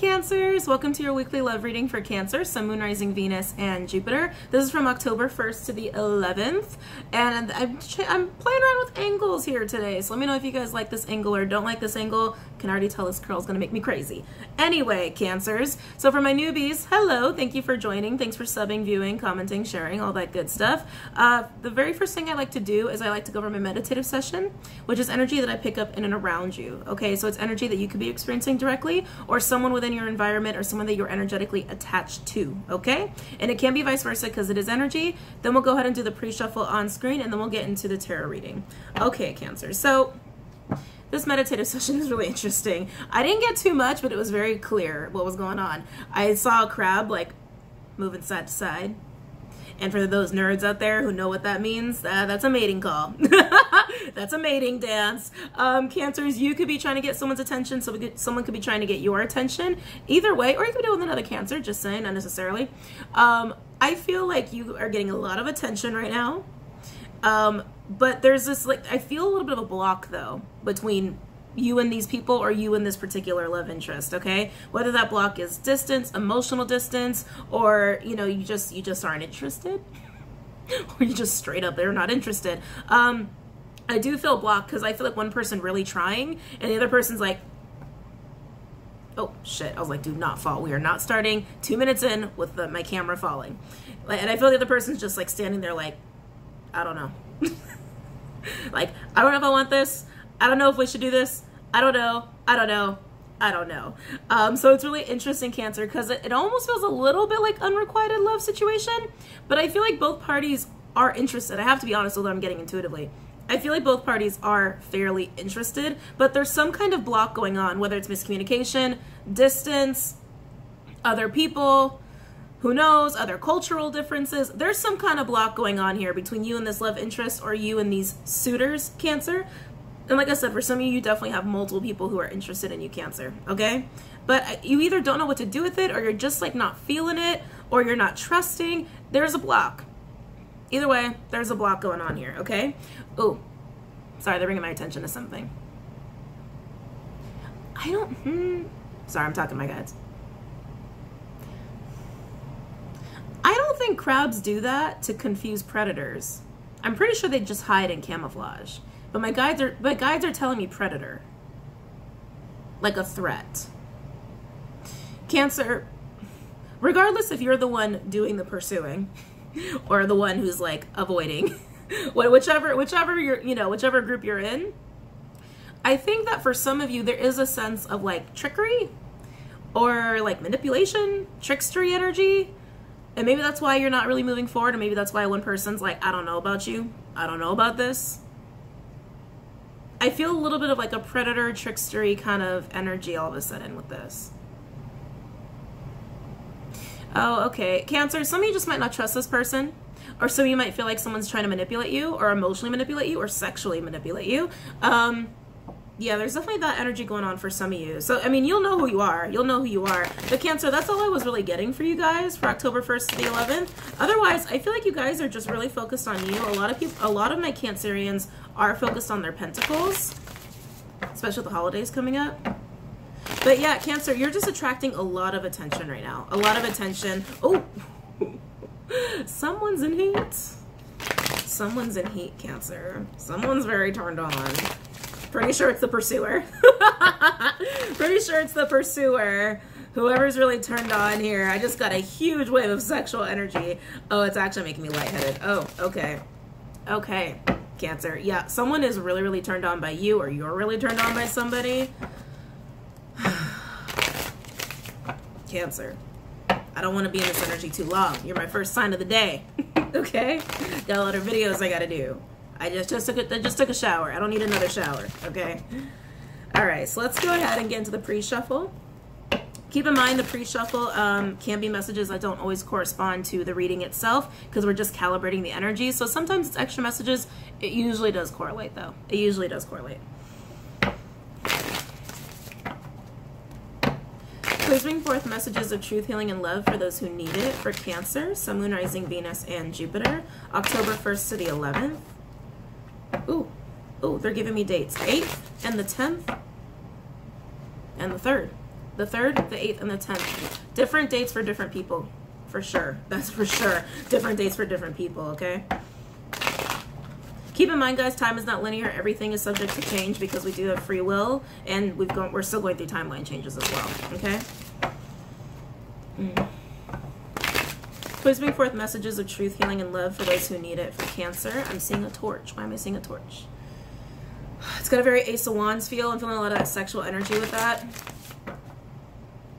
Cancers! Welcome to your weekly love reading for Cancer, Sun, Moon, Rising, Venus, and Jupiter. This is from October 1st to the 11th, and I'm, I'm playing around with angles here today, so let me know if you guys like this angle or don't like this angle. Can already tell this curl is going to make me crazy. Anyway, Cancers, so for my newbies, hello, thank you for joining. Thanks for subbing, viewing, commenting, sharing, all that good stuff. Uh, the very first thing I like to do is I like to go over my meditative session, which is energy that I pick up in and around you. Okay, so it's energy that you could be experiencing directly or someone within your environment or someone that you're energetically attached to. Okay, and it can be vice versa because it is energy. Then we'll go ahead and do the pre shuffle on screen and then we'll get into the tarot reading. Okay, Cancer. So, this meditative session is really interesting. I didn't get too much, but it was very clear what was going on. I saw a crab like moving side to side. And for those nerds out there who know what that means, uh, that's a mating call. that's a mating dance. Um, cancers, you could be trying to get someone's attention, so could, someone could be trying to get your attention. Either way, or you could do it with another cancer, just saying, not necessarily. Um, I feel like you are getting a lot of attention right now. Um, but there's this like I feel a little bit of a block though between you and these people or you and this particular love interest okay? Whether that block is distance emotional distance or you know you just you just aren't interested or you just straight up they're not interested. Um i do feel blocked because i feel like one person really trying and the other person's like oh shit. I was like do not fall. We are not starting. Two minutes in with the, my camera falling. And i feel the other person's just like standing there like i don't know like, I don't know if I want this. I don't know if we should do this. I don't know. I don't know. I don't know. Um, so it's really interesting, Cancer, because it, it almost feels a little bit like unrequited love situation, but I feel like both parties are interested. I have to be honest with I'm getting intuitively. I feel like both parties are fairly interested, but there's some kind of block going on, whether it's miscommunication, distance, other people, who knows, other cultural differences. There's some kind of block going on here between you and this love interest or you and these suitors, Cancer. And like I said, for some of you, you definitely have multiple people who are interested in you, Cancer, okay? But you either don't know what to do with it or you're just like not feeling it or you're not trusting. There's a block. Either way, there's a block going on here, okay? Oh, sorry, they're bringing my attention to something. I don't, hmm. Sorry, I'm talking to my guides. I don't think crabs do that to confuse predators. I'm pretty sure they just hide in camouflage. But my guides are my guides are telling me predator. Like a threat. Cancer, regardless if you're the one doing the pursuing or the one who's like avoiding, whichever whichever you're, you know, whichever group you're in, I think that for some of you there is a sense of like trickery or like manipulation, trickstery energy and maybe that's why you're not really moving forward, and maybe that's why one person's like, I don't know about you. I don't know about this. I feel a little bit of like a predator trickstery kind of energy all of a sudden with this. Oh, okay. Cancer, some of you just might not trust this person. Or some of you might feel like someone's trying to manipulate you or emotionally manipulate you or sexually manipulate you. Um, yeah, there's definitely that energy going on for some of you. So, I mean, you'll know who you are. You'll know who you are. But Cancer, that's all I was really getting for you guys for October 1st to the 11th. Otherwise, I feel like you guys are just really focused on you. A lot of people, a lot of my Cancerians are focused on their pentacles, especially with the holidays coming up. But yeah, Cancer, you're just attracting a lot of attention right now. A lot of attention. Oh, someone's in heat. Someone's in heat, Cancer. Someone's very turned on. Pretty sure it's the pursuer. Pretty sure it's the pursuer. Whoever's really turned on here. I just got a huge wave of sexual energy. Oh, it's actually making me lightheaded. Oh, okay. Okay, Cancer. Yeah, someone is really, really turned on by you or you're really turned on by somebody. Cancer. I don't want to be in this energy too long. You're my first sign of the day. okay? Got a lot of videos I gotta do. I just, took a, I just took a shower. I don't need another shower, okay? All right, so let's go ahead and get into the pre-shuffle. Keep in mind the pre-shuffle um, can be messages that don't always correspond to the reading itself because we're just calibrating the energy. So sometimes it's extra messages. It usually does correlate though. It usually does correlate. Please bring forth messages of truth, healing, and love for those who need it for Cancer, Sun, Moon, Rising, Venus, and Jupiter, October 1st to the 11th. Ooh, ooh, they're giving me dates. 8th and the 10th and the 3rd. The 3rd, the 8th, and the 10th. Different dates for different people. For sure. That's for sure. Different dates for different people, okay? Keep in mind, guys, time is not linear. Everything is subject to change because we do have free will, and we've gone, we're still going through timeline changes as well, okay? Mm. Please bring forth messages of truth, healing, and love for those who need it. For Cancer, I'm seeing a torch. Why am I seeing a torch? It's got a very Ace of Wands feel. I'm feeling a lot of that sexual energy with that.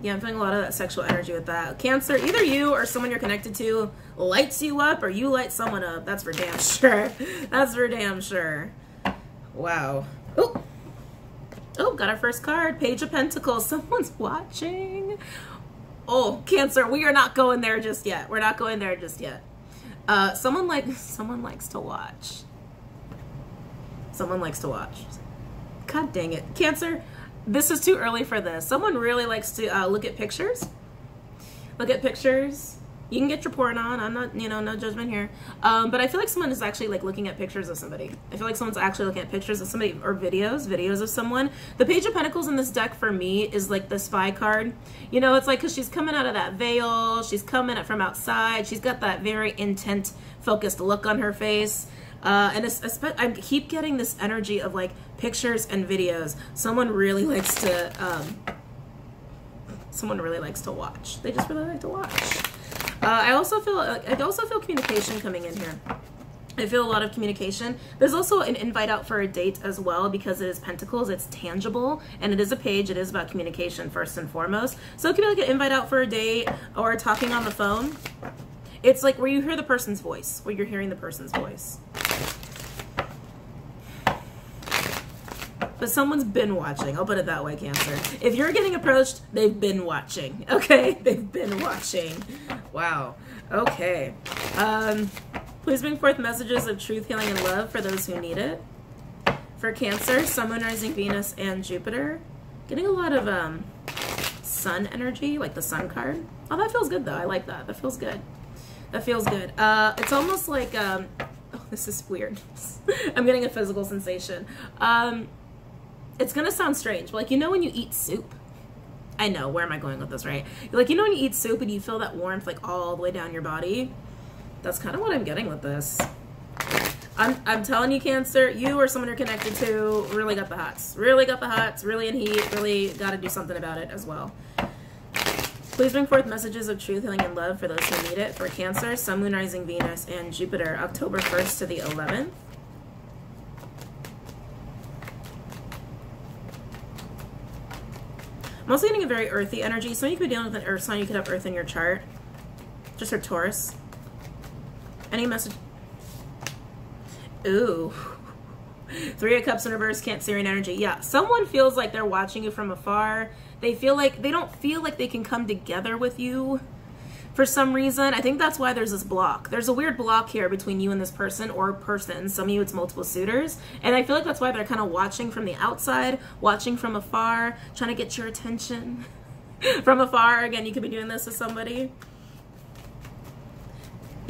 Yeah, I'm feeling a lot of that sexual energy with that. Cancer, either you or someone you're connected to lights you up or you light someone up. That's for damn sure. That's for damn sure. Wow. Oh, oh, got our first card. Page of Pentacles. Someone's watching. Oh, Cancer, we are not going there just yet. We're not going there just yet. Uh, someone like someone likes to watch. Someone likes to watch. God dang it. Cancer, this is too early for this. Someone really likes to uh, look at pictures. Look at pictures. You can get your porn on. I'm not, you know, no judgment here. Um, but I feel like someone is actually like looking at pictures of somebody. I feel like someone's actually looking at pictures of somebody or videos, videos of someone. The Page of Pentacles in this deck for me is like the spy card. You know, it's like because she's coming out of that veil. She's coming up from outside. She's got that very intent, focused look on her face. Uh, and it's, I keep getting this energy of like pictures and videos. Someone really likes to, um, someone really likes to watch. They just really like to watch. Uh, I also feel, I also feel communication coming in here. I feel a lot of communication. There's also an invite out for a date as well because it is Pentacles, it's tangible, and it is a page. It is about communication first and foremost. So it could be like an invite out for a date or talking on the phone. It's like where you hear the person's voice, where you're hearing the person's voice. But someone's been watching. I'll put it that way, Cancer. If you're getting approached, they've been watching. Okay? They've been watching. Wow. Okay. Um, please bring forth messages of truth, healing, and love for those who need it. For Cancer, Sun, Moon, Rising, Venus, and Jupiter. Getting a lot of um, sun energy, like the sun card. Oh, that feels good, though. I like that. That feels good. That feels good. Uh, it's almost like, um, oh, this is weird. I'm getting a physical sensation. Um, it's gonna sound strange, like, you know when you eat soup? I know, where am I going with this, right? Like, you know when you eat soup and you feel that warmth like all the way down your body? That's kind of what I'm getting with this. I'm, I'm telling you, Cancer, you or someone you're connected to really got the hots. Really got the hots, really in heat, really got to do something about it as well. Please bring forth messages of truth, healing, and love for those who need it. For Cancer, Sun, Moon, Rising, Venus, and Jupiter, October 1st to the 11th. I'm also getting a very earthy energy. So you could be dealing with an earth sign. You could have earth in your chart. Just for Taurus. Any message? Ooh. Three of Cups in reverse, Cancerian energy. Yeah, someone feels like they're watching you from afar they feel like they don't feel like they can come together with you for some reason. I think that's why there's this block. There's a weird block here between you and this person or person. Some of you, it's multiple suitors. And I feel like that's why they're kind of watching from the outside, watching from afar, trying to get your attention from afar. Again, you could be doing this with somebody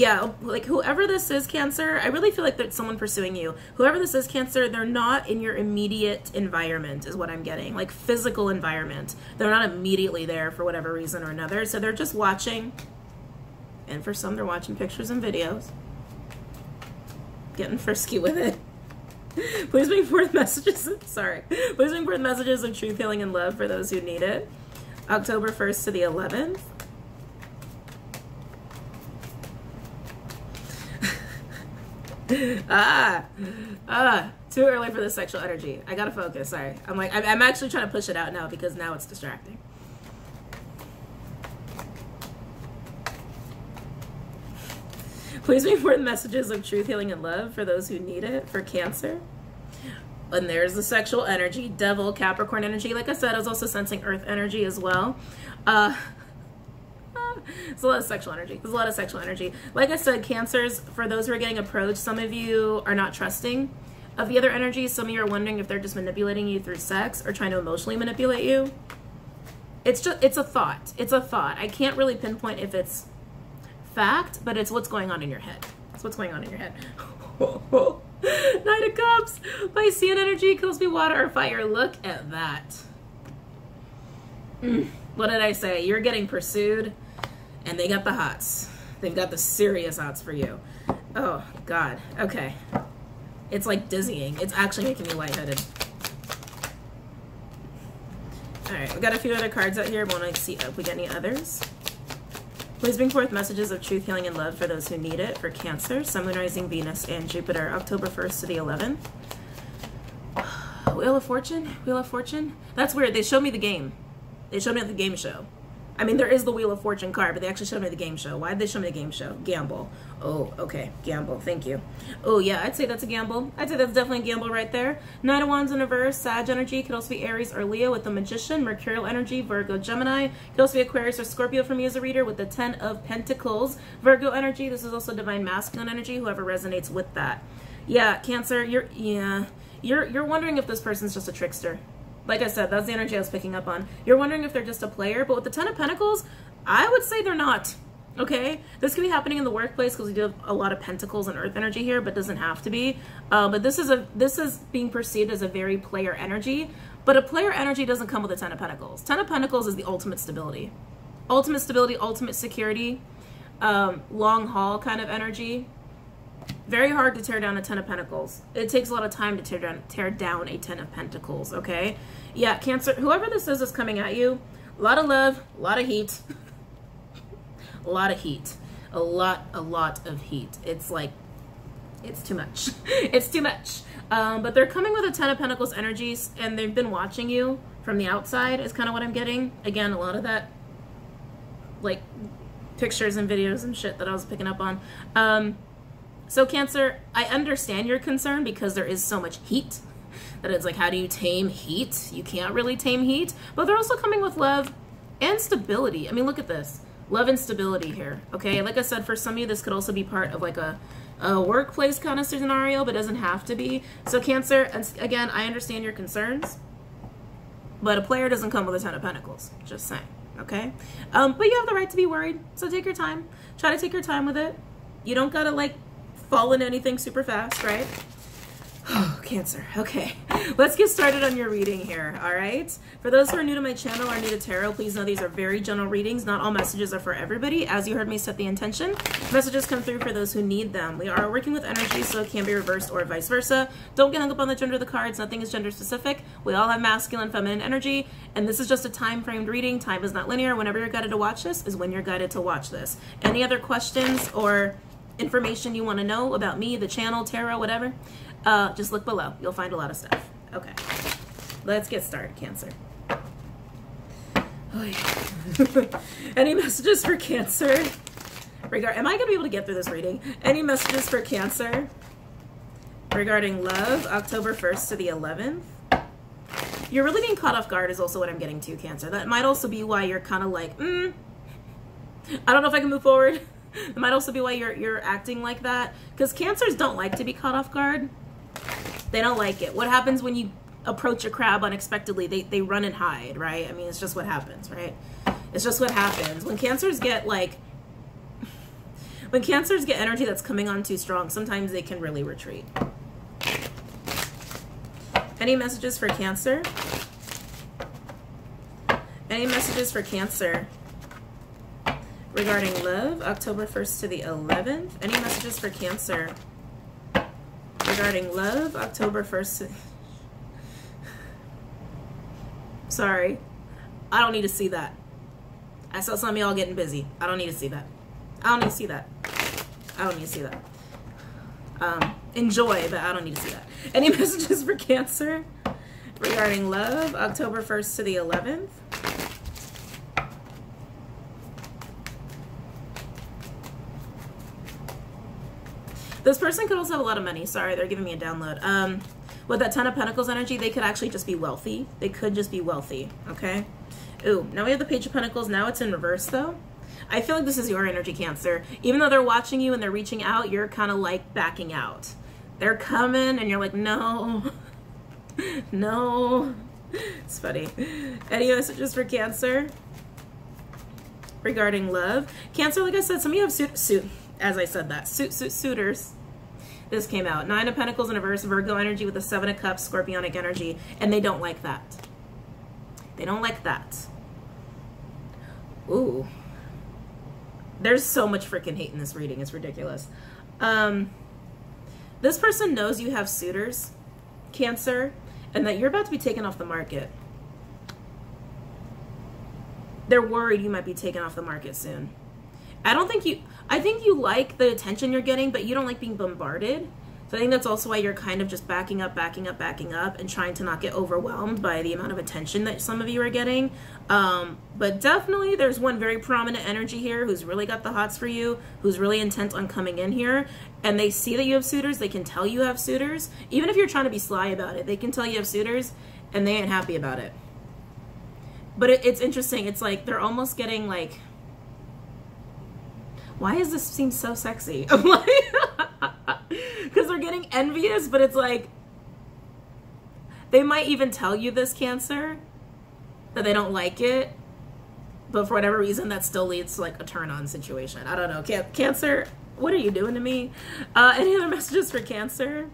yeah, like whoever this is, Cancer, I really feel like there's someone pursuing you. Whoever this is, Cancer, they're not in your immediate environment, is what I'm getting. Like physical environment. They're not immediately there for whatever reason or another. So they're just watching. And for some, they're watching pictures and videos. Getting frisky with it. Please bring forth messages. Sorry. Please bring forth messages of truth, healing, and love for those who need it. October 1st to the 11th. ah, ah, too early for the sexual energy. I gotta focus. Sorry, I'm like I'm, I'm actually trying to push it out now because now it's distracting. Please report messages of truth, healing, and love for those who need it for Cancer. And there's the sexual energy, Devil, Capricorn energy. Like I said, I was also sensing Earth energy as well. Uh, There's a lot of sexual energy. There's a lot of sexual energy. Like I said, cancers, for those who are getting approached, some of you are not trusting of the other energy. Some of you are wondering if they're just manipulating you through sex or trying to emotionally manipulate you. It's just, it's a thought. It's a thought. I can't really pinpoint if it's fact, but it's what's going on in your head. It's what's going on in your head. Knight of Cups. Piscean energy kills me water or fire. Look at that. Mm. What did I say? You're getting pursued, and they got the hots. They've got the serious hots for you. Oh, God. Okay. It's like dizzying. It's actually making me lightheaded. Alright, we got a few other cards out here. Want to see if we get any others. Please bring forth messages of truth, healing, and love for those who need it. For Cancer, Sun, Moon, Rising, Venus, and Jupiter, October 1st to the 11th. Wheel of Fortune? Wheel of Fortune? That's weird. They showed me the game. They showed me the game show. I mean, there is the Wheel of Fortune card, but they actually showed me the game show. Why did they show me the game show? Gamble. Oh, okay. Gamble. Thank you. Oh, yeah, I'd say that's a gamble. I'd say that's definitely a gamble right there. Knight of Wands in reverse, Sag energy. Could also be Aries or Leo with the Magician. Mercurial energy, Virgo, Gemini. Could also be Aquarius or Scorpio for me as a reader with the Ten of Pentacles. Virgo energy. This is also Divine Masculine energy, whoever resonates with that. Yeah, Cancer, you're, yeah. You're, you're wondering if this person's just a trickster like I said, that's the energy I was picking up on. You're wondering if they're just a player, but with the Ten of Pentacles, I would say they're not. Okay, this could be happening in the workplace because we do have a lot of pentacles and earth energy here, but doesn't have to be. Uh, but this is a this is being perceived as a very player energy. But a player energy doesn't come with a Ten of Pentacles. Ten of Pentacles is the ultimate stability, ultimate stability, ultimate security, um, long haul kind of energy. Very hard to tear down a Ten of Pentacles. It takes a lot of time to tear down tear down a Ten of Pentacles. Okay, yeah, Cancer. Whoever this is is coming at you. A lot of love, a lot of heat. a lot of heat. A lot, a lot of heat. It's like, it's too much. it's too much. Um, but they're coming with a Ten of Pentacles energies, and they've been watching you from the outside, is kind of what I'm getting. Again, a lot of that, like, pictures and videos and shit that I was picking up on. Um, so, Cancer, I understand your concern because there is so much heat that it's like, how do you tame heat? You can't really tame heat. But they're also coming with love and stability. I mean, look at this love and stability here. Okay, like I said, for some of you, this could also be part of like a, a workplace kind of scenario, but it doesn't have to be. So Cancer, and again, I understand your concerns, but a player doesn't come with a Ten of Pentacles. Just saying, okay? Um, but you have the right to be worried, so take your time. Try to take your time with it. You don't gotta like fall into anything super fast, right? Oh, Cancer. Okay, let's get started on your reading here, all right? For those who are new to my channel or new to tarot, please know these are very general readings. Not all messages are for everybody. As you heard me set the intention, messages come through for those who need them. We are working with energy, so it can be reversed or vice versa. Don't get hung up on the gender of the cards. Nothing is gender specific. We all have masculine, feminine energy, and this is just a time-framed reading. Time is not linear. Whenever you're guided to watch this is when you're guided to watch this. Any other questions or information you want to know about me, the channel, tarot, whatever, uh, just look below. You'll find a lot of stuff. Okay. Let's get started, Cancer. Oh, yeah. Any messages for Cancer? Regard Am I going to be able to get through this reading? Any messages for Cancer regarding love, October 1st to the 11th? You're really being caught off guard is also what I'm getting to, Cancer. That might also be why you're kind of like, mm, I don't know if I can move forward. It might also be why you're, you're acting like that. Because Cancers don't like to be caught off guard. They don't like it. What happens when you approach a crab unexpectedly? They, they run and hide, right? I mean, it's just what happens, right? It's just what happens. When cancers get like, when cancers get energy that's coming on too strong, sometimes they can really retreat. Any messages for cancer? Any messages for cancer regarding love, October 1st to the 11th? Any messages for cancer? regarding love, October 1st. Sorry. I don't need to see that. I saw some of y'all getting busy. I don't need to see that. I don't need to see that. I don't need to see that. Um, enjoy, but I don't need to see that. Any messages for Cancer regarding love, October 1st to the 11th? This person could also have a lot of money. Sorry, they're giving me a download. Um, with that Ten of Pentacles energy, they could actually just be wealthy. They could just be wealthy, okay? Ooh, now we have the Page of Pentacles. Now it's in reverse, though. I feel like this is your energy, Cancer. Even though they're watching you and they're reaching out, you're kind of like backing out. They're coming, and you're like, no, no. It's funny. Any messages for Cancer regarding love? Cancer, like I said, some of you have suit, suit as I said that. Suit, suit, suitors. This came out. Nine of Pentacles in reverse, Virgo energy with the Seven of Cups, Scorpionic energy. And they don't like that. They don't like that. Ooh. There's so much freaking hate in this reading. It's ridiculous. Um, this person knows you have suitors, Cancer, and that you're about to be taken off the market. They're worried you might be taken off the market soon. I don't think you, I think you like the attention you're getting, but you don't like being bombarded. So I think that's also why you're kind of just backing up, backing up, backing up, and trying to not get overwhelmed by the amount of attention that some of you are getting. Um, but definitely, there's one very prominent energy here who's really got the hots for you, who's really intent on coming in here, and they see that you have suitors. They can tell you have suitors, even if you're trying to be sly about it. They can tell you have suitors, and they ain't happy about it. But it, it's interesting. It's like they're almost getting like why does this seem so sexy? I'm like, because they're getting envious, but it's like, they might even tell you this cancer, that they don't like it, but for whatever reason, that still leads to like a turn on situation. I don't know. Can- cancer, what are you doing to me? Uh, any other messages for Cancer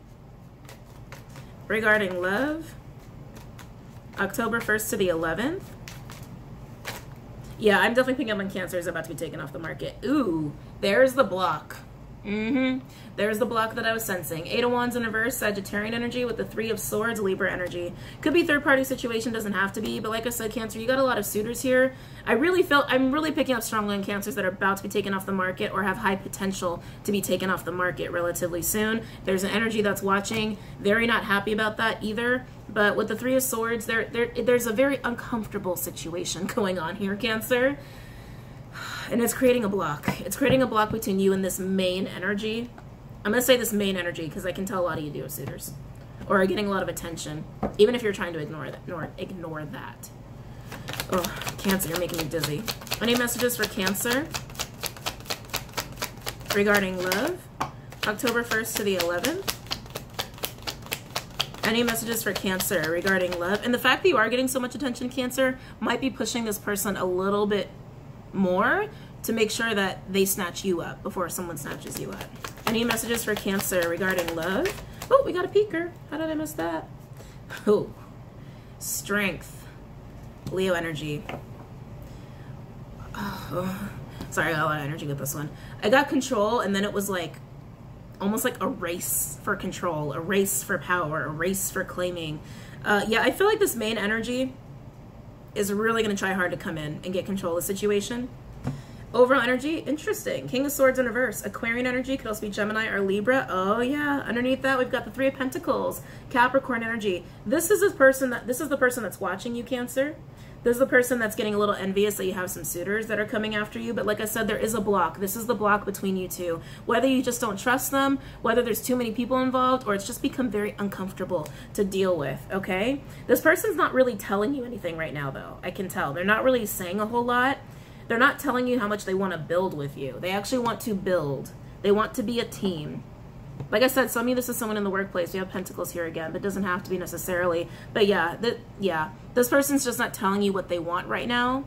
regarding love? October 1st to the 11th. Yeah, I'm definitely picking up on Cancer is about to be taken off the market. Ooh, there's the block. Mm-hmm. There's the block that I was sensing. Eight of Wands in reverse, Sagittarian energy with the Three of Swords, Libra energy. Could be third party situation, doesn't have to be. But like I said, Cancer, you got a lot of suitors here. I really felt, I'm really picking up strongly on Cancers that are about to be taken off the market or have high potential to be taken off the market relatively soon. There's an energy that's watching. Very not happy about that either. But with the Three of Swords, there, there, there's a very uncomfortable situation going on here, Cancer. And it's creating a block. It's creating a block between you and this main energy. I'm going to say this main energy because I can tell a lot of you do have suitors. Or are getting a lot of attention, even if you're trying to ignore that. Ignore, ignore that. Oh, Cancer, you're making me dizzy. Any messages for Cancer regarding love? October 1st to the 11th. Any messages for Cancer regarding love? And the fact that you are getting so much attention, Cancer, might be pushing this person a little bit more to make sure that they snatch you up before someone snatches you up. Any messages for Cancer regarding love? Oh, we got a peeker. How did I miss that? Oh, strength. Leo energy. Oh, sorry, I got a lot of energy with this one. I got control, and then it was like almost like a race for control, a race for power, a race for claiming. Uh, yeah, I feel like this main energy is really going to try hard to come in and get control of the situation. Overall energy, interesting. King of Swords in reverse. Aquarian energy could also be Gemini or Libra. Oh yeah. Underneath that, we've got the Three of Pentacles. Capricorn energy. This is the person that this is the person that's watching you, Cancer. This is the person that's getting a little envious that you have some suitors that are coming after you. But like I said, there is a block. This is the block between you two. Whether you just don't trust them, whether there's too many people involved, or it's just become very uncomfortable to deal with, okay? This person's not really telling you anything right now, though. I can tell. They're not really saying a whole lot. They're not telling you how much they want to build with you. They actually want to build. They want to be a team. Like I said, some of this is someone in the workplace. We have pentacles here again, but it doesn't have to be necessarily. But yeah, that yeah, this person's just not telling you what they want right now.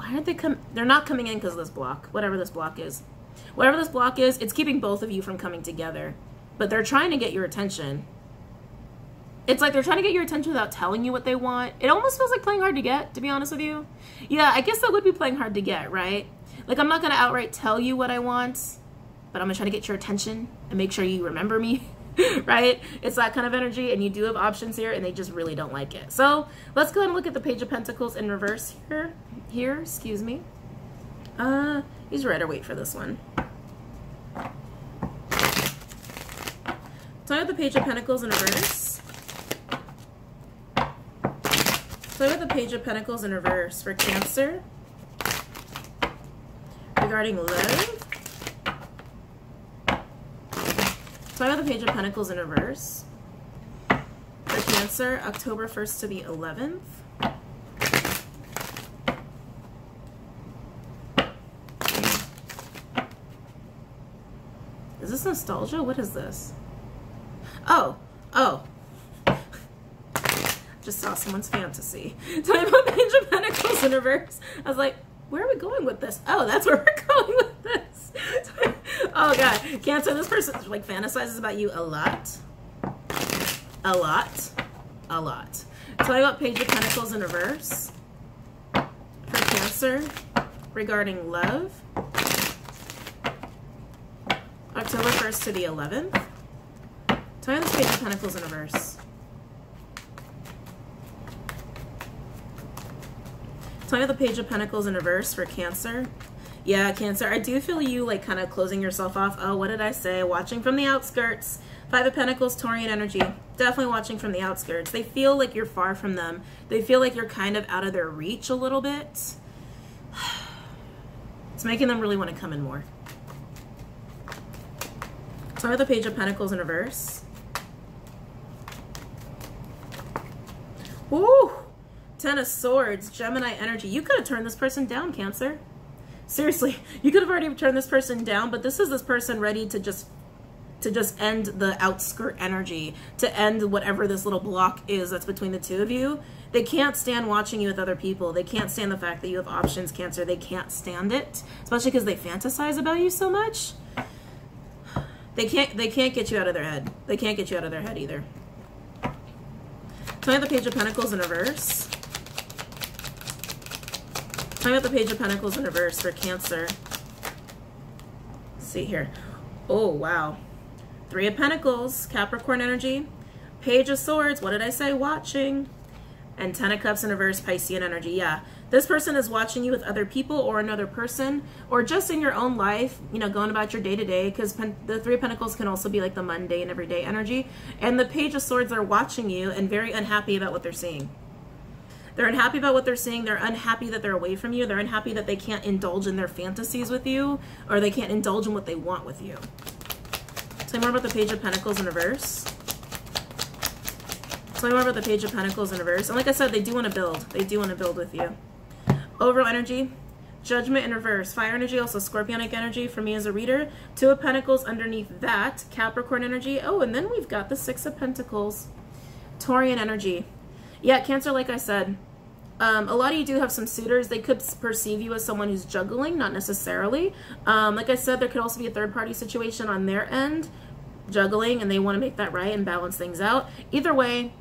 Why aren't they come? They're not coming in because of this block, whatever this block is. Whatever this block is, it's keeping both of you from coming together. But they're trying to get your attention. It's like they're trying to get your attention without telling you what they want. It almost feels like playing hard to get, to be honest with you. Yeah, I guess that would be playing hard to get, right? Like, I'm not going to outright tell you what I want, but I'm to try to get your attention and make sure you remember me, right? It's that kind of energy, and you do have options here, and they just really don't like it. So let's go ahead and look at the Page of Pentacles in reverse here. Here, excuse me. Uh, use red or wait for this one. So I have the Page of Pentacles in reverse. So I have the Page of Pentacles in reverse for Cancer. Regarding love. So I the Page of Pentacles in reverse. For Cancer, October 1st to the 11th. Is this nostalgia? What is this? Oh, oh, just saw someone's fantasy. Talking about Page of Pentacles in reverse. I was like, where are we going with this? Oh, that's where we're going with this. Oh god, Cancer, this person like fantasizes about you a lot. A lot. A lot. Talking about Page of Pentacles in reverse. For Cancer. Cancer regarding love. October 1st to the 11th. Tell me this Page of Pentacles in reverse. Tell me the Page of Pentacles in reverse for Cancer. Yeah, Cancer, I do feel you like kind of closing yourself off. Oh, what did I say? Watching from the outskirts. Five of Pentacles, Taurian energy. Definitely watching from the outskirts. They feel like you're far from them. They feel like you're kind of out of their reach a little bit. It's making them really want to come in more. Start with the Page of Pentacles in reverse. Ooh! Ten of Swords, Gemini energy. You could have turned this person down, Cancer. Seriously, you could have already turned this person down, but this is this person ready to just to just end the outskirt energy, to end whatever this little block is that's between the two of you. They can't stand watching you with other people. They can't stand the fact that you have options, Cancer. They can't stand it, especially because they fantasize about you so much. They can't. They can't get you out of their head. They can't get you out of their head either. Tell me the Page of Pentacles in reverse. Me about the Page of Pentacles in reverse for Cancer. Let's see here. Oh, wow. Three of Pentacles, Capricorn energy. Page of Swords, what did I say? Watching. And Ten of Cups in reverse, Piscean energy. Yeah, this person is watching you with other people or another person or just in your own life, you know, going about your day to day because the Three of Pentacles can also be like the mundane, everyday energy. And the Page of Swords are watching you and very unhappy about what they're seeing. They're unhappy about what they're seeing. They're unhappy that they're away from you. They're unhappy that they can't indulge in their fantasies with you or they can't indulge in what they want with you. Tell me more about the Page of Pentacles in reverse. Tell me more about the Page of Pentacles in reverse. And like I said, they do want to build. They do want to build with you. Overall energy, Judgment in reverse. Fire energy, also Scorpionic energy for me as a reader. Two of Pentacles underneath that. Capricorn energy. Oh, and then we've got the Six of Pentacles. Taurian energy. Yeah, Cancer, like I said, um, a lot of you do have some suitors. They could perceive you as someone who's juggling, not necessarily. Um, like I said, there could also be a third party situation on their end, juggling, and they want to make that right and balance things out. Either way,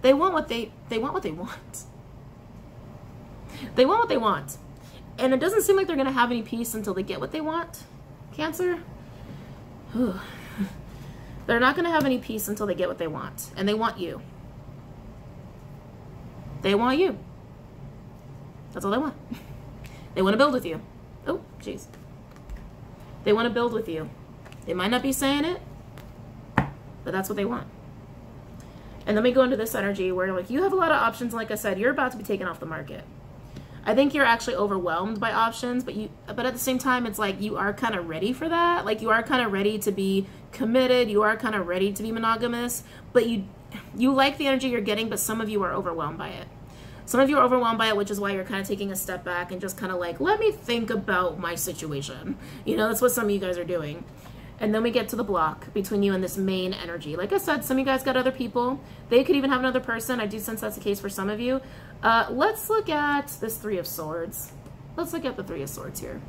they want what they they want what they want. They want what they want. And it doesn't seem like they're going to have any peace until they get what they want. Cancer? They're not going to have any peace until they get what they want. And they want you. They want you. That's all they want. They want to build with you. Oh, jeez. They want to build with you. They might not be saying it, but that's what they want. And then we go into this energy where like you have a lot of options. Like I said, you're about to be taken off the market. I think you're actually overwhelmed by options, but you but at the same time it's like you are kind of ready for that. Like you are kind of ready to be committed, you are kind of ready to be monogamous, but you you like the energy you're getting, but some of you are overwhelmed by it. Some of you are overwhelmed by it, which is why you're kind of taking a step back and just kind of like, let me think about my situation. You know, that's what some of you guys are doing. And then we get to the block between you and this main energy. Like I said, some of you guys got other people. They could even have another person. I do sense that's the case for some of you. Uh, let's look at this Three of Swords. Let's look at the Three of Swords here.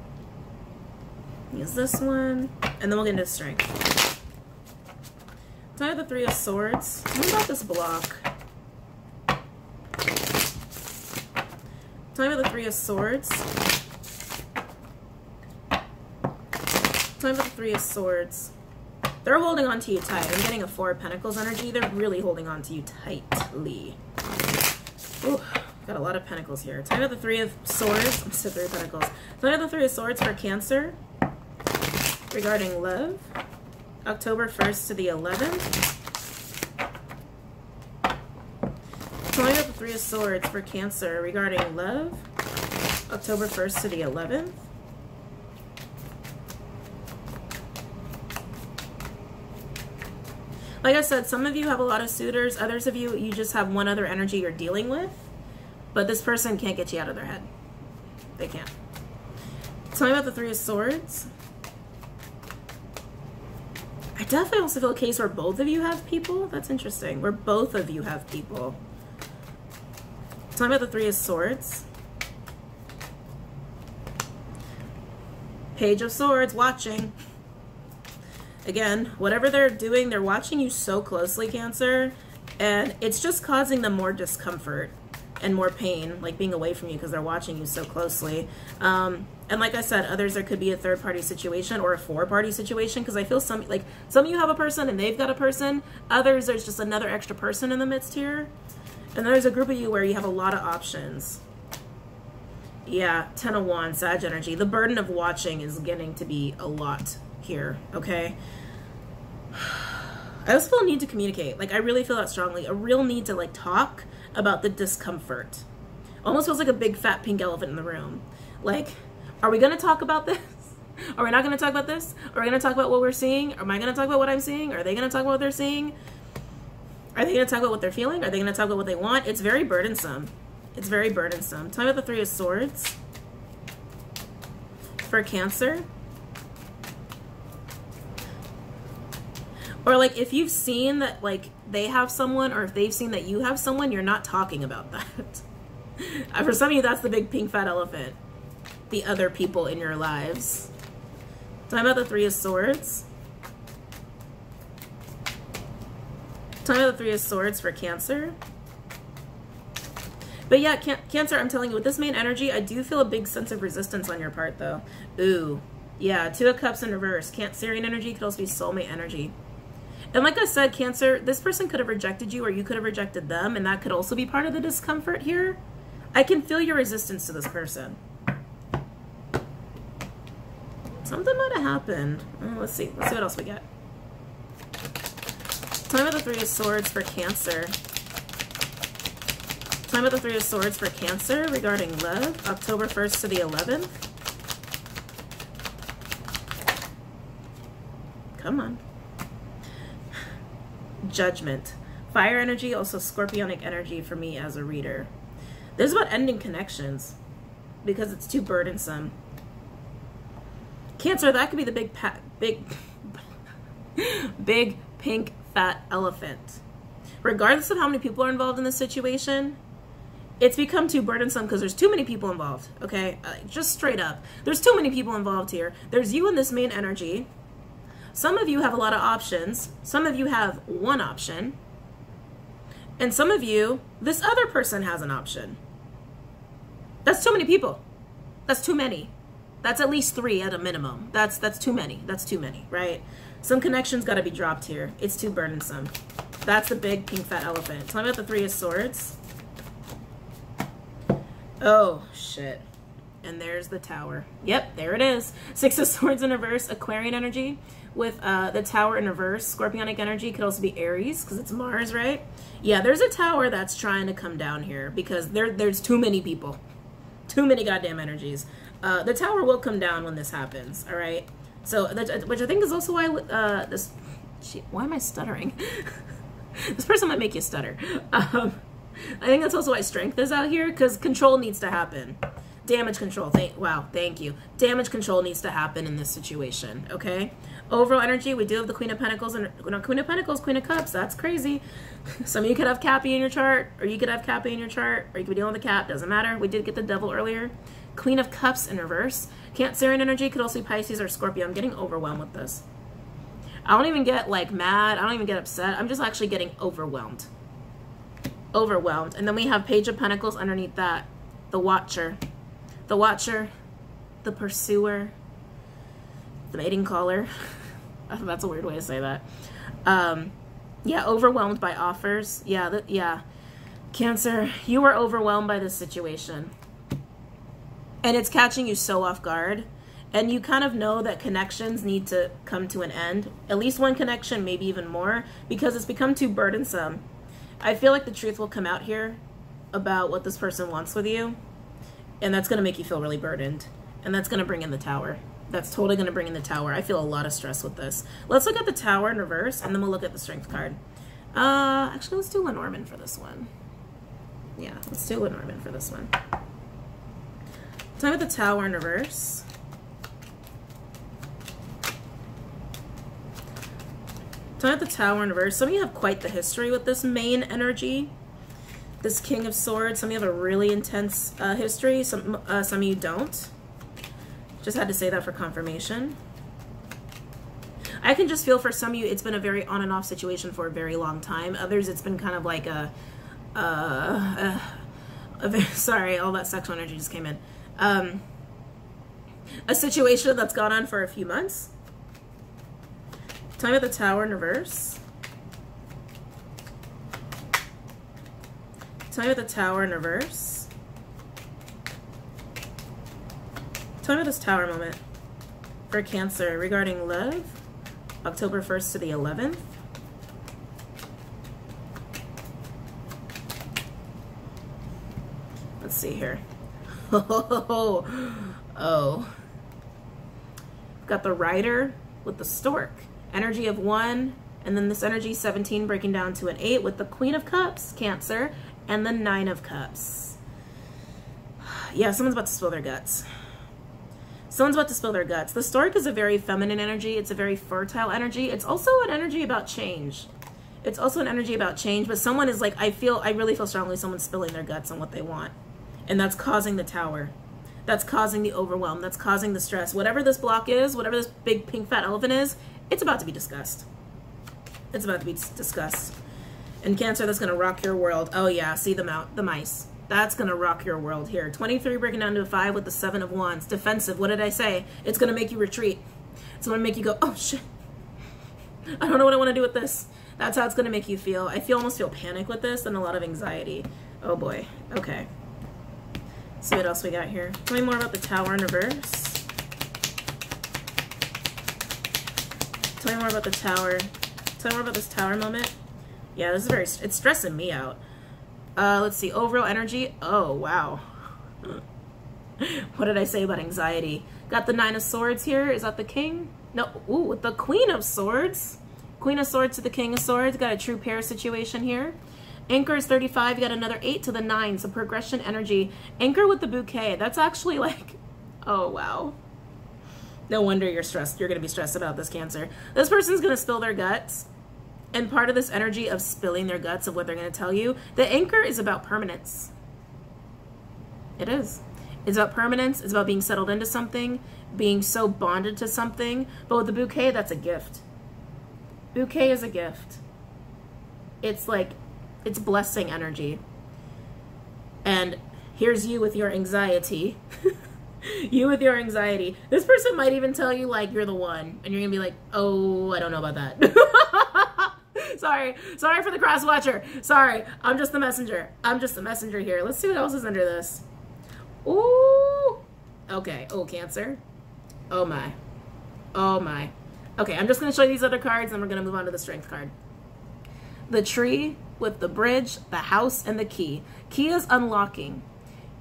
Use this one, and then we'll get into strength. So I have the Three of Swords. What about this block? Time of the Three of Swords. Time of the Three of Swords. They're holding on to you tight. I'm getting a Four of Pentacles energy. They're really holding on to you tightly. Ooh, got a lot of Pentacles here. Time of the Three of Swords. I'm still Three of Pentacles. Time of the Three of Swords for Cancer. Regarding love. October 1st to the 11th. Tell me the Three of Swords for Cancer regarding love. October 1st to the 11th. Like I said, some of you have a lot of suitors. Others of you, you just have one other energy you're dealing with. But this person can't get you out of their head. They can't. Tell me about the Three of Swords. I definitely also feel a case where both of you have people. That's interesting. Where both of you have people. Me about the Three of Swords. Page of Swords, watching. Again, whatever they're doing, they're watching you so closely, Cancer, and it's just causing them more discomfort. and more pain, like being away from you because they're watching you so closely. Um, and like I said, others there could be a third party situation or a four party situation because I feel some like some of you have a person and they've got a person. Others there's just another extra person in the midst here, and there's a group of you where you have a lot of options. Yeah, ten of wands, Sag energy. The burden of watching is getting to be a lot here. Okay. I also feel a need to communicate. Like I really feel that strongly. A real need to like talk about the discomfort. Almost feels like a big fat pink elephant in the room. Like, are we gonna talk about this? Are we not gonna talk about this? Are we gonna talk about what we're seeing? Am I gonna talk about what I'm seeing? Are they gonna talk about what they're seeing? Are they gonna talk about what they're feeling? Are they gonna talk about what they want? It's very burdensome. It's very burdensome. Tell me about the Three of Swords. For Cancer. Or like if you've seen that like they have someone or if they've seen that you have someone, you're not talking about that. Uh, for some of you, that's the big pink fat elephant. The other people in your lives. Talking about the Three of Swords. Talking of the Three of Swords for Cancer. But yeah, can Cancer, I'm telling you, with this main energy, I do feel a big sense of resistance on your part, though. Ooh. Yeah, Two of Cups in reverse. Cancerian energy could also be soulmate energy. And like I said, Cancer, this person could have rejected you or you could have rejected them, and that could also be part of the discomfort here. I can feel your resistance to this person. Something might have happened. Oh, let's see. Let's see what else we get. Time of the Three of Swords for Cancer. Time of the Three of Swords for Cancer regarding love, October 1st to the 11th. Come on. Judgment. Fire energy, also scorpionic energy for me as a reader. This is about ending connections because it's too burdensome. Cancer, that could be the big, big, big pink fat elephant. Regardless of how many people are involved in this situation, it's become too burdensome because there's too many people involved. Okay, uh, just straight up, there's too many people involved here. There's you and this main energy. Some of you have a lot of options. Some of you have one option. And some of you, this other person has an option. That's too many people. That's too many. That's at least three at a minimum. That's that's too many. That's too many, right? Some connections got to be dropped here. It's too burdensome. That's the big pink fat elephant. Tell me about the three of swords. Oh, shit. And there's the tower. Yep, there it is. Six of swords in reverse, Aquarian energy with uh, the tower in reverse. Scorpionic energy could also be Aries because it's Mars, right? Yeah, there's a tower that's trying to come down here because there there's too many people. Too many goddamn energies. Uh, the tower will come down when this happens, all right? So, which I think is also why uh, this... Shit, why am I stuttering? this person might make you stutter. Um, I think that's also why strength is out here because control needs to happen. Damage control. Thank, wow, thank you. Damage control needs to happen in this situation, okay? Overall energy, we do have the Queen of Pentacles and no, Queen of Pentacles, Queen of Cups. That's crazy. Some of you could have Cappy in your chart, or you could have Cappy in your chart, or you could be dealing with the Cap. Doesn't matter. We did get the Devil earlier. Queen of Cups in reverse. Cancerian energy could also be Pisces or Scorpio. I'm getting overwhelmed with this. I don't even get like mad. I don't even get upset. I'm just actually getting overwhelmed. Overwhelmed. And then we have Page of Pentacles underneath that. The Watcher the watcher, the pursuer, the mating caller. That's a weird way to say that. Um, yeah, overwhelmed by offers. Yeah, yeah. Cancer, you were overwhelmed by this situation. And it's catching you so off guard. And you kind of know that connections need to come to an end. At least one connection, maybe even more, because it's become too burdensome. I feel like the truth will come out here about what this person wants with you and that's going to make you feel really burdened. And that's going to bring in the tower. That's totally going to bring in the tower. I feel a lot of stress with this. Let's look at the tower in reverse and then we'll look at the strength card. Uh actually let's do lenormand for this one. Yeah let's do lenormand for this one time at the tower in reverse time at the tower in reverse some of you have quite the history with this main energy this King of Swords. Some of you have a really intense uh, history. Some, uh, some of you don't. Just had to say that for confirmation. I can just feel for some of you, it's been a very on and off situation for a very long time. Others, it's been kind of like a, uh, uh, sorry, all that sexual energy just came in. Um, a situation that's gone on for a few months. Tell me about the tower in reverse. Tell me about the tower in reverse. Tell me about this tower moment for Cancer regarding love, October 1st to the 11th. Let's see here. Oh, oh. Got the rider with the stork. Energy of one, and then this energy 17 breaking down to an eight with the queen of cups, Cancer, and the Nine of Cups. Yeah, someone's about to spill their guts. Someone's about to spill their guts. The Stork is a very feminine energy. It's a very fertile energy. It's also an energy about change. It's also an energy about change, but someone is like, I feel, I really feel strongly someone's spilling their guts on what they want. And that's causing the tower. That's causing the overwhelm. That's causing the stress. Whatever this block is, whatever this big pink fat elephant is, it's about to be discussed. It's about to be discussed. And Cancer, that's going to rock your world. Oh, yeah. See the, mount, the mice. That's going to rock your world here. 23 breaking down to a 5 with the 7 of Wands. Defensive. What did I say? It's going to make you retreat. It's going to make you go, oh, shit. I don't know what I want to do with this. That's how it's going to make you feel. I feel almost feel panic with this and a lot of anxiety. Oh, boy. Okay. See what else we got here. Tell me more about the tower in reverse. Tell me more about the tower. Tell me more about this tower moment. Yeah, this is very, it's stressing me out. Uh, let's see, overall energy. Oh, wow. what did I say about anxiety? Got the Nine of Swords here. Is that the King? No, ooh, the Queen of Swords. Queen of Swords to the King of Swords. Got a true pair situation here. Anchor is 35. You got another 8 to the 9. So progression energy. Anchor with the bouquet. That's actually like, oh, wow. No wonder you're stressed. You're going to be stressed about this cancer. This person's going to spill their guts and part of this energy of spilling their guts of what they're going to tell you, the anchor is about permanence. It is. It's about permanence. It's about being settled into something, being so bonded to something. But with the bouquet, that's a gift. Bouquet is a gift. It's like, it's blessing energy. And here's you with your anxiety. you with your anxiety. This person might even tell you, like, you're the one. And you're going to be like, oh, I don't know about that. Sorry. Sorry for the cross watcher. Sorry. I'm just the messenger. I'm just the messenger here. Let's see what else is under this. Ooh. Okay. Oh, Cancer. Oh, my. Oh, my. Okay, I'm just going to show you these other cards, and we're going to move on to the Strength card. The tree with the bridge, the house, and the key. Key is unlocking.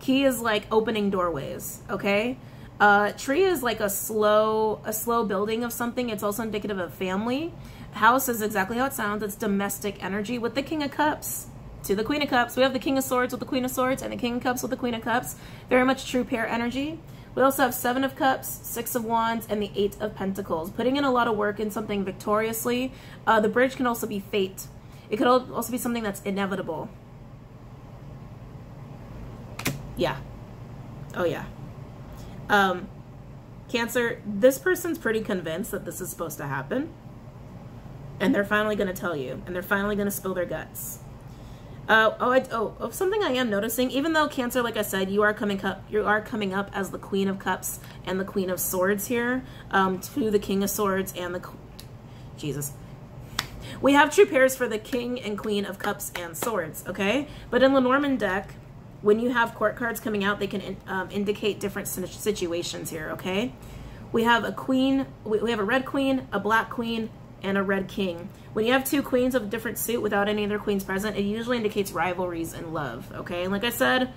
Key is like opening doorways, okay? Uh, tree is like a slow, a slow building of something. It's also indicative of family. House is exactly how it sounds. It's domestic energy with the King of Cups to the Queen of Cups. We have the King of Swords with the Queen of Swords and the King of Cups with the Queen of Cups. Very much true pair energy. We also have Seven of Cups, Six of Wands, and the Eight of Pentacles. Putting in a lot of work in something victoriously. Uh, the bridge can also be fate. It could also be something that's inevitable. Yeah. Oh, yeah. Um, Cancer, this person's pretty convinced that this is supposed to happen and they're finally going to tell you, and they're finally going to spill their guts. Uh, oh, I, oh, oh, something I am noticing. Even though Cancer, like I said, you are coming up, you are coming up as the Queen of Cups and the Queen of Swords here, um, to the King of Swords and the Jesus. We have true pairs for the King and Queen of Cups and Swords, okay? But in Lenormand deck, when you have court cards coming out, they can in, um, indicate different situations here, okay? We have a queen, we have a red queen, a black queen, and a red king. When you have two queens of a different suit without any other queens present, it usually indicates rivalries and love, okay? And like I said,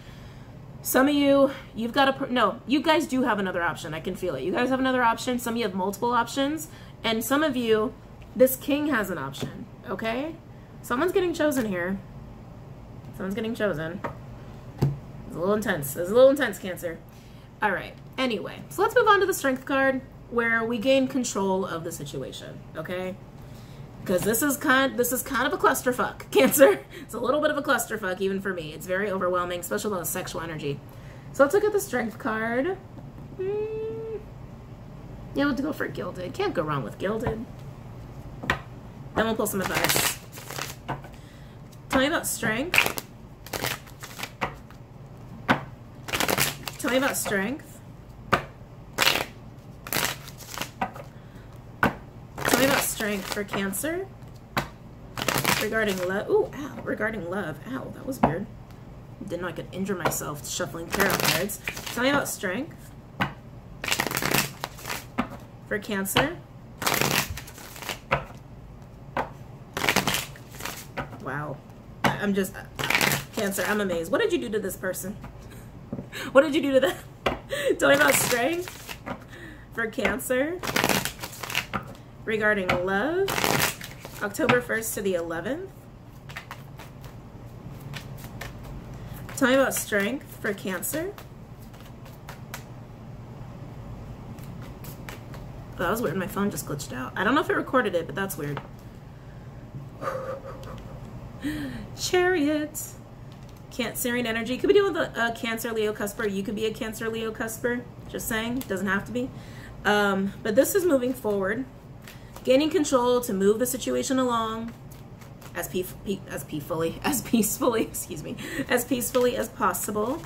some of you, you've got a, no, you guys do have another option. I can feel it. You guys have another option. Some of you have multiple options. And some of you, this king has an option, okay? Someone's getting chosen here. Someone's getting chosen. It's a little intense. It's a little intense, Cancer. All right. Anyway, so let's move on to the strength card where we gain control of the situation, okay? Because this is kind this is kind of a clusterfuck, Cancer. It's a little bit of a clusterfuck even for me. It's very overwhelming, especially the sexual energy. So let's look at the strength card. Mm. Yeah, we'll go for Gilded. Can't go wrong with Gilded. Then we'll pull some advice. Tell me about strength. Tell me about strength. Tell me about strength for Cancer. Regarding love. Ooh, ow. Regarding love. Ow, that was weird. Didn't know I could injure myself shuffling tarot cards. Tell me about strength. For Cancer. Wow. I'm just, Cancer, I'm amazed. What did you do to this person? What did you do to them? Tell me about strength for Cancer. Regarding love. October 1st to the 11th. Tell me about strength for Cancer. Oh, that was weird. My phone just glitched out. I don't know if it recorded it, but that's weird. Chariot. Cancerian energy. Could be dealing with a, a, Cancer Leo Cusper. You could be a Cancer Leo Cusper. Just saying. Doesn't have to be. Um, but this is moving forward. Gaining control to move the situation along as peace, as peacefully as peacefully excuse me as peacefully as possible.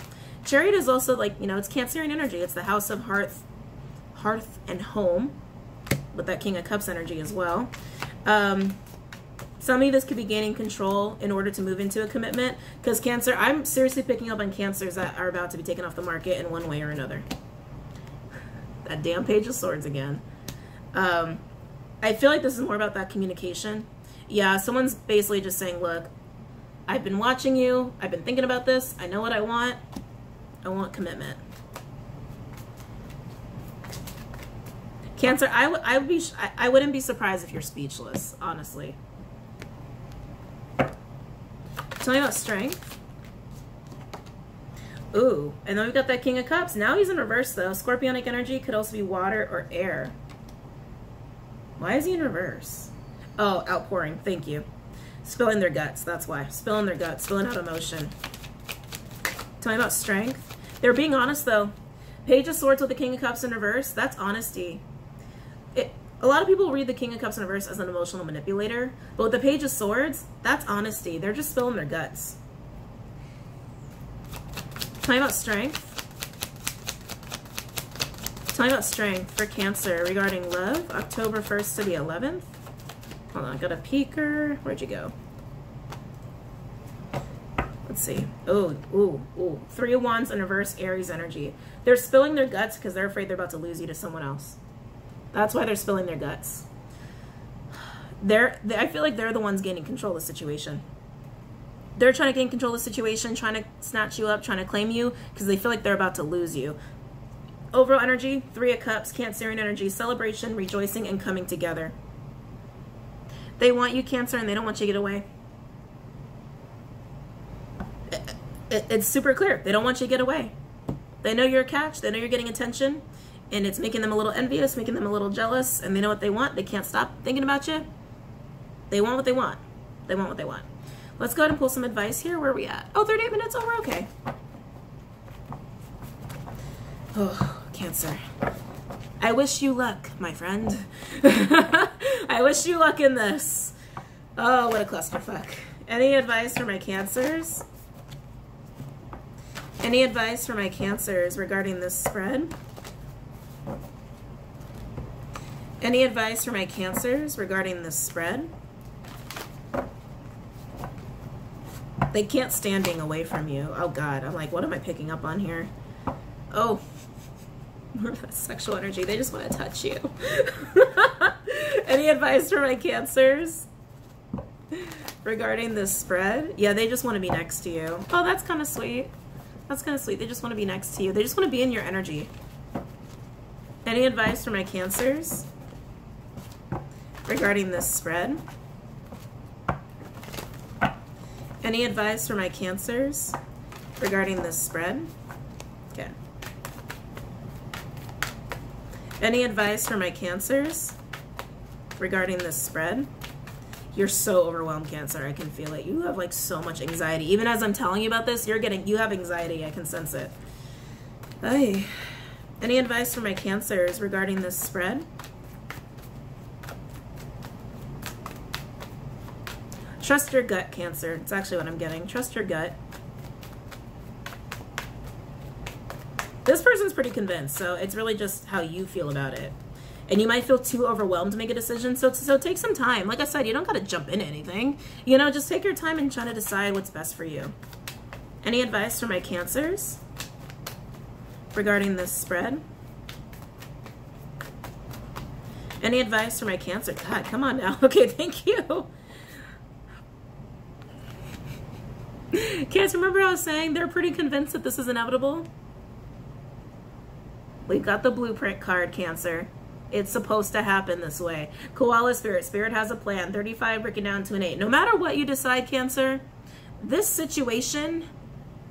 Chariot is also like you know it's Cancerian energy. It's the house of hearth, hearth and home, with that King of Cups energy as well. Um, some of this could be gaining control in order to move into a commitment. Because Cancer, I'm seriously picking up on Cancers that are about to be taken off the market in one way or another. That damn Page of Swords again. Um, I feel like this is more about that communication. Yeah, someone's basically just saying, look, I've been watching you. I've been thinking about this. I know what I want. I want commitment. Cancer, I I would be I, I wouldn't be surprised if you're speechless, honestly. Tell me about strength. Ooh, and then we've got that King of Cups. Now he's in reverse, though. Scorpionic energy could also be water or air. Why is he in reverse? Oh, outpouring. Thank you. Spilling their guts. That's why. Spilling their guts. Spilling out emotion. Tell me about strength. They're being honest, though. Page of Swords with the King of Cups in reverse. That's honesty. It, a lot of people read the King of Cups in reverse as an emotional manipulator, but with the Page of Swords, that's honesty. They're just spilling their guts. Tell me about strength. Tell me about strength for Cancer regarding love, October 1st to the 11th. Hold on, I got a peeker. Where'd you go? Let's see. Oh, ooh, ooh. Three of Wands in reverse Aries energy. They're spilling their guts because they're afraid they're about to lose you to someone else. That's why they're spilling their guts. They're, they, I feel like they're the ones gaining control of the situation. They're trying to gain control of the situation, trying to snatch you up, trying to claim you because they feel like they're about to lose you. Overall energy, Three of Cups, Cancerian energy, celebration, rejoicing, and coming together. They want you, Cancer, and they don't want you to get away. It's super clear. They don't want you to get away. They know you're a catch. They know you're getting attention and it's making them a little envious, making them a little jealous, and they know what they want. They can't stop thinking about you. They want what they want. They want what they want. Let's go ahead and pull some advice here. Where are we at? Oh, 38 minutes. Oh, we're okay. Oh, Cancer. I wish you luck, my friend. I wish you luck in this. Oh, what a clusterfuck. Any advice for my Cancers? Any advice for my Cancers regarding this spread? Any advice for my cancers regarding this spread? They can't stand being away from you. Oh God, I'm like, what am I picking up on here? Oh, more of that sexual energy. They just want to touch you. Any advice for my cancers regarding this spread? Yeah, they just want to be next to you. Oh, that's kind of sweet. That's kind of sweet. They just want to be next to you. They just want to be in your energy. Any advice for my cancers? regarding this spread. Any advice for my cancers regarding this spread? Okay. Any advice for my cancers regarding this spread? You're so overwhelmed, Cancer. I can feel it. You have like so much anxiety. Even as I'm telling you about this, you're getting, you have anxiety. I can sense it. Hey. Any advice for my cancers regarding this spread? Trust your gut, Cancer. It's actually what I'm getting. Trust your gut. This person's pretty convinced, so it's really just how you feel about it. And you might feel too overwhelmed to make a decision, so so take some time. Like I said, you don't got to jump into anything. You know, just take your time and try to decide what's best for you. Any advice for my cancers regarding this spread? Any advice for my cancer? God, come on now. Okay, thank you. Cancer, remember I was saying they're pretty convinced that this is inevitable? We've got the blueprint card, Cancer. It's supposed to happen this way. Koala Spirit. Spirit has a plan. 35 breaking down to an 8. No matter what you decide, Cancer, this situation,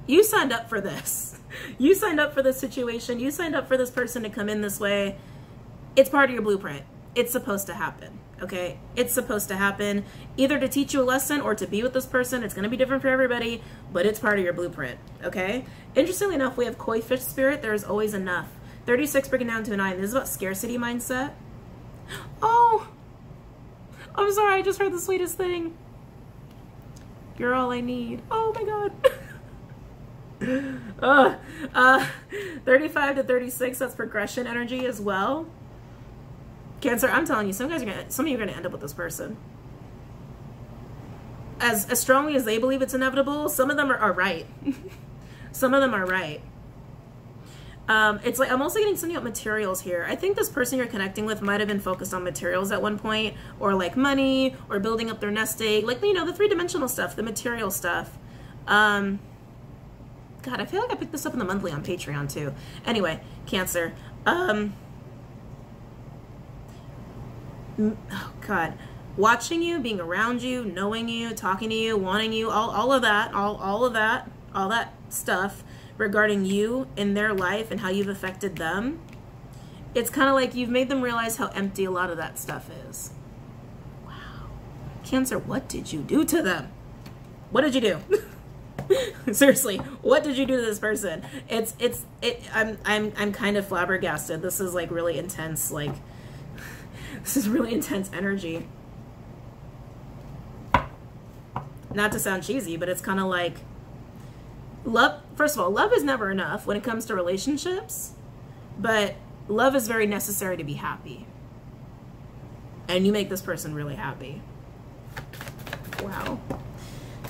you signed up for this. You signed up for this situation. You signed up for this person to come in this way. It's part of your blueprint. It's supposed to happen okay? It's supposed to happen either to teach you a lesson or to be with this person. It's going to be different for everybody, but it's part of your blueprint, okay? Interestingly enough, we have koi fish spirit. There's always enough. 36 breaking down to a 9. This is about scarcity mindset. Oh, I'm sorry. I just heard the sweetest thing. You're all I need. Oh my God. uh, uh, 35 to 36, that's progression energy as well. Cancer, I'm telling you, some guys are gonna, some of you are gonna end up with this person. As as strongly as they believe it's inevitable, some of them are, are right. some of them are right. Um, it's like I'm also getting something about materials here. I think this person you're connecting with might have been focused on materials at one point, or like money, or building up their nest egg, like you know the three dimensional stuff, the material stuff. Um, God, I feel like I picked this up in the monthly on Patreon too. Anyway, Cancer. Um, oh God, watching you, being around you, knowing you, talking to you, wanting you, all, all of that, all, all of that, all that stuff regarding you in their life and how you've affected them, it's kind of like you've made them realize how empty a lot of that stuff is. Wow. Cancer, what did you do to them? What did you do? Seriously, what did you do to this person? It's it's it I'm I'm I'm kind of flabbergasted. This is like really intense like this is really intense energy. Not to sound cheesy, but it's kind of like love. First of all, love is never enough when it comes to relationships, but love is very necessary to be happy. And you make this person really happy. Wow.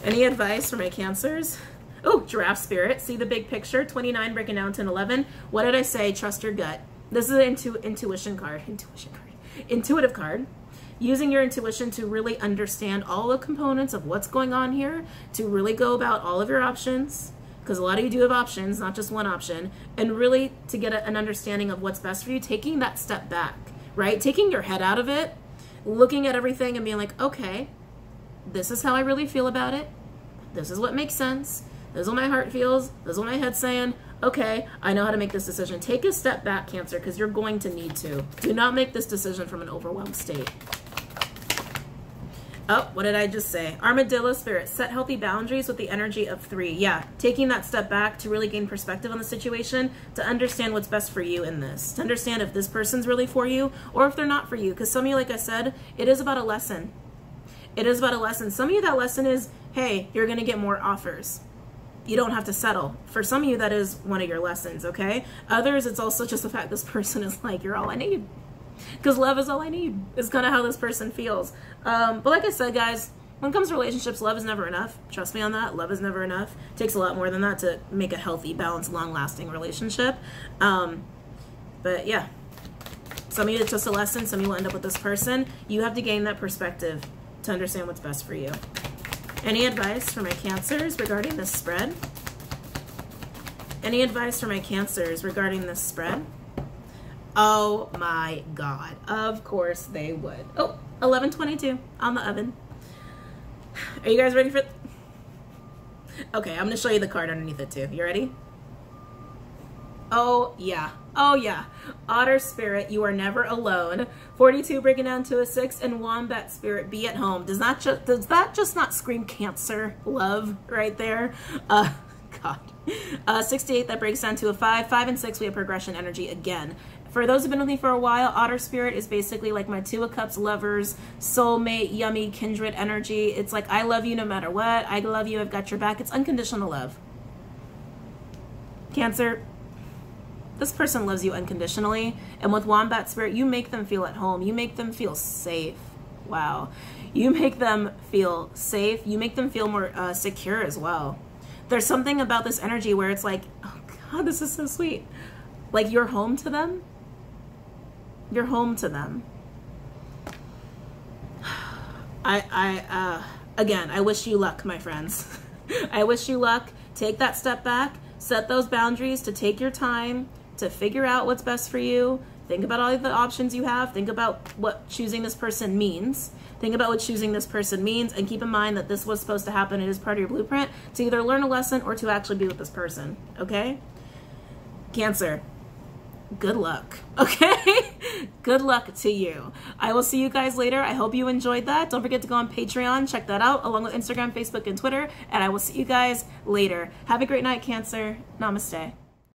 Any advice for my cancers? Oh, giraffe spirit. See the big picture. 29 breaking down to 11. What did I say? Trust your gut. This is an intu intuition card. Intuition card intuitive card using your intuition to really understand all the components of what's going on here, to really go about all of your options, because a lot of you do have options, not just one option, and really to get a, an understanding of what's best for you, taking that step back, right? Taking your head out of it, looking at everything and being like, okay, this is how I really feel about it. This is what makes sense. This is what my heart feels. This is what my head's saying okay, I know how to make this decision. Take a step back, Cancer, because you're going to need to. Do not make this decision from an overwhelmed state. Oh, what did I just say? Armadillo spirit, set healthy boundaries with the energy of three. Yeah, taking that step back to really gain perspective on the situation, to understand what's best for you in this, to understand if this person's really for you or if they're not for you. Because some of you, like I said, it is about a lesson. It is about a lesson. Some of you, that lesson is, hey, you're going to get more offers you don't have to settle. For some of you, that is one of your lessons, okay? Others, it's also just the fact this person is like, you're all I need. Because love is all I need, is kind of how this person feels. Um, but like I said, guys, when it comes to relationships, love is never enough. Trust me on that. Love is never enough. It takes a lot more than that to make a healthy, balanced, long-lasting relationship. Um, but yeah, some of you, it's just a lesson. Some of you will end up with this person. You have to gain that perspective to understand what's best for you. Any advice for my cancers regarding this spread? Any advice for my cancers regarding this spread? Oh my God. Of course they would. Oh, 1122 on the oven. Are you guys ready for... Okay, I'm going to show you the card underneath it too. You ready? Oh, yeah. Oh, yeah. Otter Spirit, you are never alone. 42 breaking down to a 6. And Wombat Spirit, be at home. Does, not just, does that just not scream cancer love right there? Uh, God. Uh, 68, that breaks down to a 5. 5 and 6, we have progression energy again. For those who've been with me for a while, Otter Spirit is basically like my Two of Cups lovers, soulmate, yummy, kindred energy. It's like, I love you no matter what. I love you. I've got your back. It's unconditional love. Cancer, this person loves you unconditionally. And with Wombat Spirit, you make them feel at home. You make them feel safe. Wow. You make them feel safe. You make them feel more uh, secure as well. There's something about this energy where it's like, oh God, this is so sweet. Like you're home to them. You're home to them. I, I, uh, again, I wish you luck, my friends. I wish you luck. Take that step back, set those boundaries to take your time to figure out what's best for you. Think about all the options you have. Think about what choosing this person means. Think about what choosing this person means and keep in mind that this was supposed to happen. It is part of your blueprint to either learn a lesson or to actually be with this person. Okay? Cancer, good luck. Okay? good luck to you. I will see you guys later. I hope you enjoyed that. Don't forget to go on Patreon, check that out, along with Instagram, Facebook, and Twitter. And I will see you guys later. Have a great night, Cancer. Namaste.